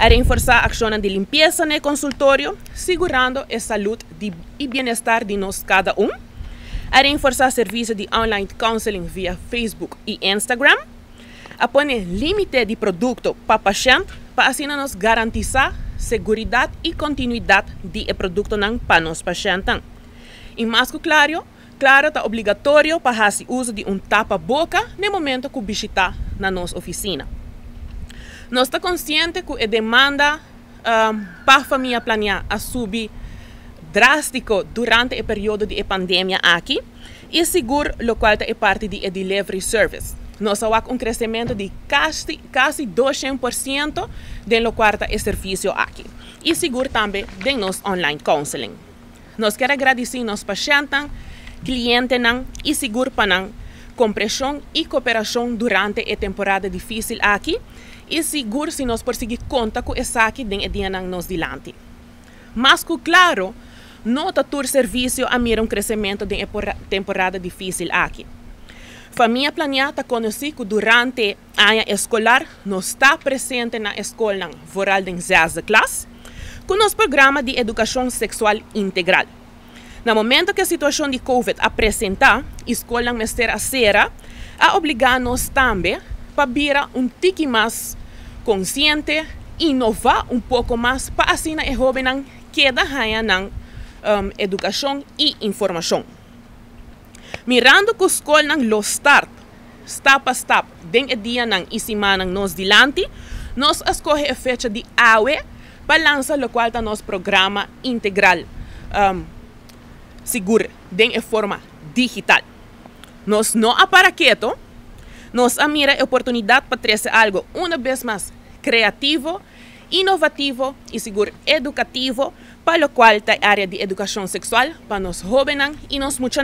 a reforçar ações de limpeza no consultório, segurando a saúde e bem-estar de nós cada um, a reforçar serviços de online counseling via Facebook e Instagram, a pôr limite de produto para paciente, para assim nos garantizar segurança e continuidade de produto para os pacientes. E mais claro, claro, está obrigatório para fazer uso de um tapa-boca no momento que visitar na nossa oficina. Nós estamos conscientes que a demanda um, para a família planear a subir drástico durante o período de pandemia aqui e seguro o qual é parte do delivery service. Nós temos um crescimento de quase, quase 200% do qual é serviço aqui. E seguro também de nosso online counseling. Nós queremos agradecer aos pacientes, clientes e seguro para compreensão e cooperação durante a temporada difícil aqui e seguro se nós conseguir conta com essa aqui dentro dia nos dilante. Mas claro, nota tur serviço a mira um crescimento de temporada difícil aqui. Família planeada conhece que durante a ano escolar não está presente na escola voral de sexta classe com nosso programa de educação sexual integral. No momento que a situação de Covid apresenta, a escola mestre a será a obrigar-nos também para virar um tique mais consciente, inovar um pouco mais para assim a jovem queda raia na um, educação e informação. Mirando que a escola lo start, step a step, den e dia nang e semana nos dilante, nós escolhe a fecha de AUE para lançar o qual está nosso programa integral um, seguro, den e forma digital. Nós não aparaqueto, nós mira a oportunidade para trazer algo uma vez mais criativo, inovativo e seguro educativo para o qual a área de educação sexual para nós jovens e nós muitos